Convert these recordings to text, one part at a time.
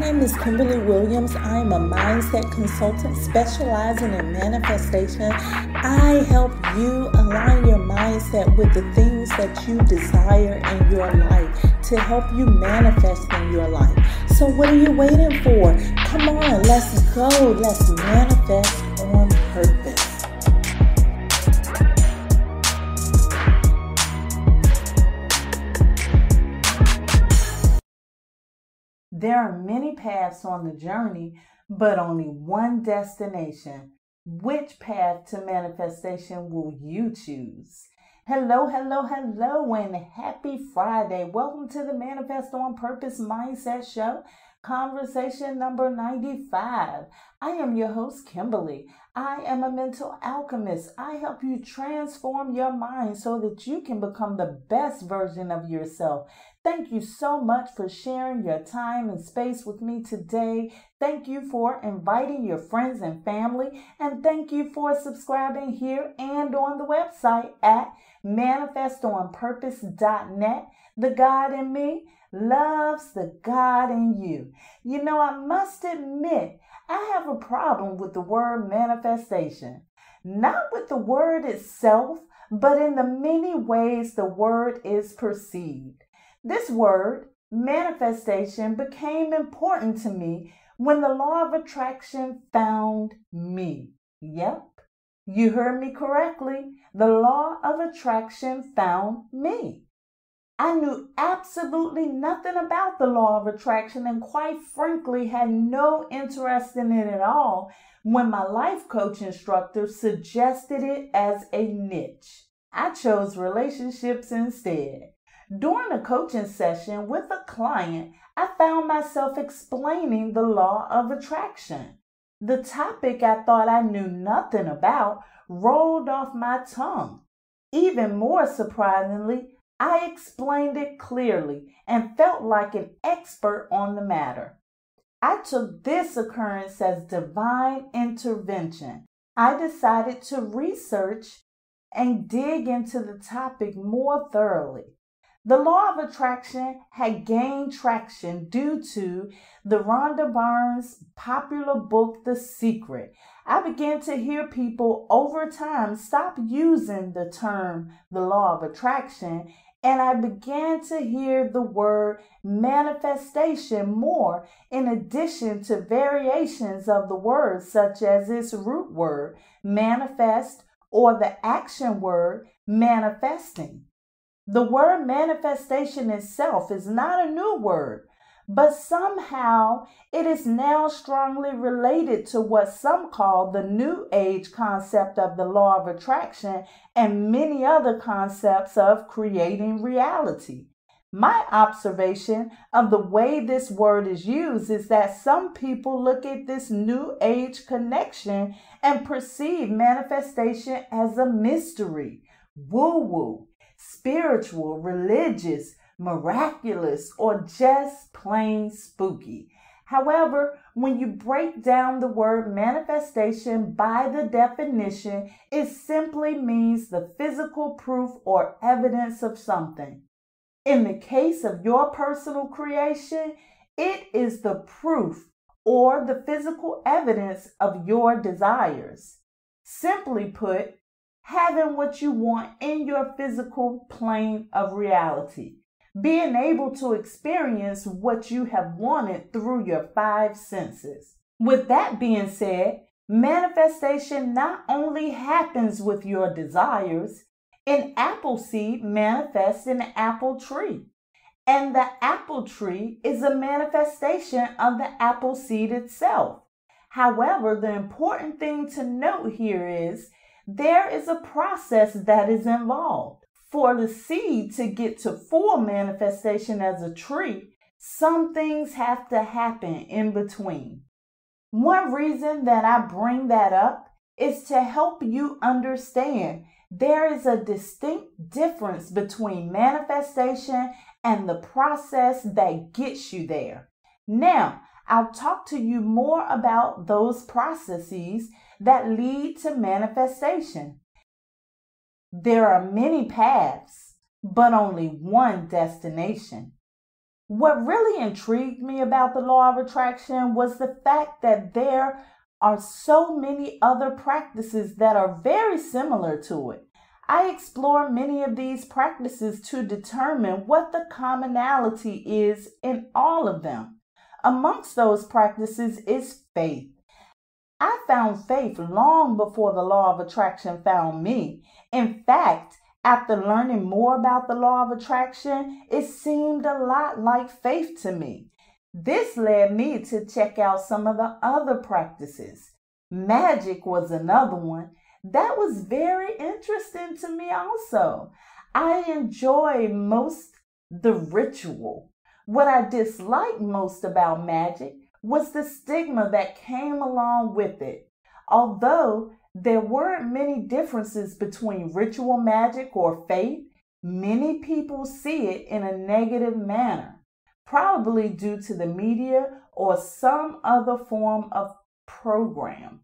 name is Kimbaley Williams. I am a mindset consultant specializing in manifestation. I help you align your mindset with the things that you desire in your life to help you manifest in your life. So, what are you waiting for? Come on, let's go. Let's manifest There are many paths on the journey, but only one destination. Which path to manifestation will you choose? Hello, hello, hello, and happy Friday. Welcome to the Manifest on Purpose Mindset Show, conversation number 95. I am your host, Kimbaley. I am a mental alchemist. I help you transform your mind so that you can become the best version of yourself. Thank you so much for sharing your time and space with me today. Thank you for inviting your friends and family. And thank you for subscribing here and on the website at manifestonpurpose.net. The God in me loves the God in you. You know, I must admit, I have a problem with the word manifestation. Not with the word itself, but in the many ways the word is perceived. This word, manifestation, became important to me when the law of attraction found me. Yep, you heard me correctly. The law of attraction found me. I knew absolutely nothing about the law of attraction and, quite frankly, had no interest in it at all when my life coach instructor suggested it as a niche. I chose relationships instead. During a coaching session with a client, I found myself explaining the law of attraction. The topic I thought I knew nothing about rolled off my tongue. Even more surprisingly, I explained it clearly and felt like an expert on the matter. I took this occurrence as divine intervention. I decided to research and dig into the topic more thoroughly. The law of attraction had gained traction due to the Rhonda Byrne's popular book, The Secret. I began to hear people over time stop using the term the law of attraction, and I began to hear the word manifestation more in addition to variations of the word, such as its root word, manifest, or the action word, manifesting. The word manifestation itself is not a new word, but somehow it is now strongly related to what some call the New Age concept of the law of attraction and many other concepts of creating reality. My observation of the way this word is used is that some people look at this New Age connection and perceive manifestation as a mystery, woo woo spiritual, religious, miraculous, or just plain spooky. However, when you break down the word manifestation by the definition, it simply means the physical proof or evidence of something. In the case of your personal creation, it is the proof or the physical evidence of your desires. Simply put, having what you want in your physical plane of reality, being able to experience what you have wanted through your five senses. With that being said, manifestation not only happens with your desires, an apple seed manifests in an apple tree. And the apple tree is a manifestation of the apple seed itself. However, the important thing to note here is there is a process that is involved. For the seed to get to full manifestation as a tree, some things have to happen in between. One reason that I bring that up is to help you understand there is a distinct difference between manifestation and the process that gets you there. Now, I'll talk to you more about those processes that lead to manifestation. There are many paths, but only one destination. What really intrigued me about the law of attraction was the fact that there are so many other practices that are very similar to it. I explore many of these practices to determine what the commonality is in all of them. Amongst those practices is faith. I found faith long before the law of attraction found me. In fact, after learning more about the law of attraction, it seemed a lot like faith to me. This led me to check out some of the other practices. Magic was another one. That was very interesting to me also. I enjoy most the ritual. What I dislike most about magic was the stigma that came along with it. Although there weren't many differences between ritual magic or faith, many people see it in a negative manner probably due to the media or some other form of program.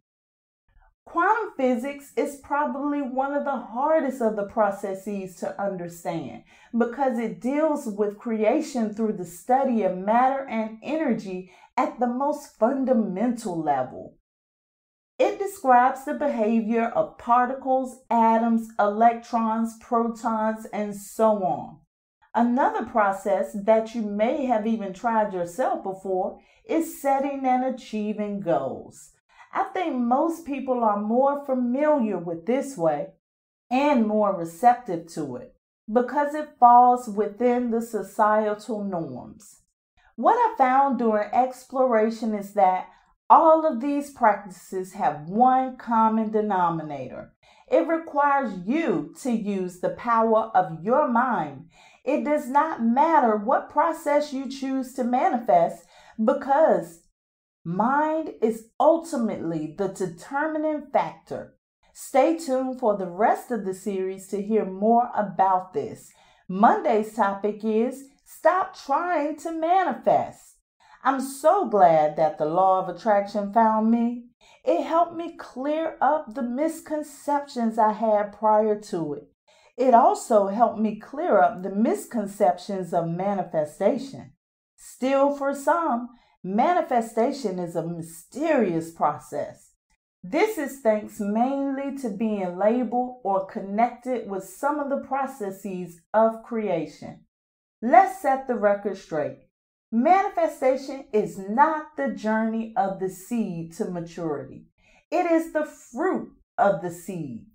Quantum physics is probably one of the hardest of the processes to understand because it deals with creation through the study of matter and energy at the most fundamental level. It describes the behavior of particles, atoms, electrons, protons, and so on. Another process that you may have even tried yourself before is setting and achieving goals. I think most people are more familiar with this way and more receptive to it because it falls within the societal norms. What I found during exploration is that all of these practices have one common denominator. It requires you to use the power of your mind it does not matter what process you choose to manifest because mind is ultimately the determining factor. Stay tuned for the rest of the series to hear more about this. Monday's topic is Stop Trying to Manifest. I'm so glad that the law of attraction found me. It helped me clear up the misconceptions I had prior to it. It also helped me clear up the misconceptions of manifestation. Still, for some, manifestation is a mysterious process. This is thanks mainly to being labeled or connected with some of the processes of creation. Let's set the record straight. Manifestation is not the journey of the seed to maturity. It is the fruit of the seed.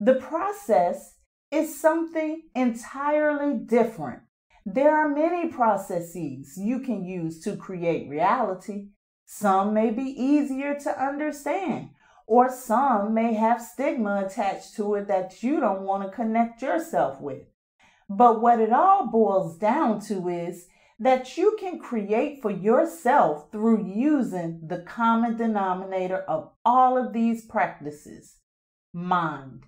The process is something entirely different. There are many processes you can use to create reality. Some may be easier to understand, or some may have stigma attached to it that you don't want to connect yourself with. But what it all boils down to is that you can create for yourself through using the common denominator of all of these practices mind.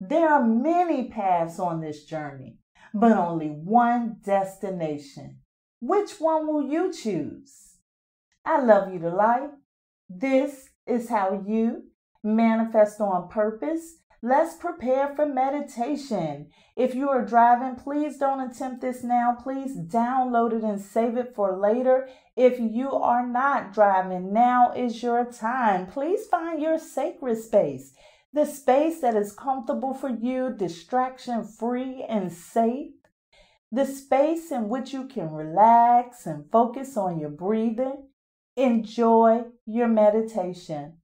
There are many paths on this journey, but only one destination. Which one will you choose? I love you to life. This is how you manifest on purpose. Let's prepare for meditation. If you are driving, please don't attempt this now. Please download it and save it for later. If you are not driving, now is your time. Please find your sacred space the space that is comfortable for you, distraction free and safe, the space in which you can relax and focus on your breathing. Enjoy your meditation.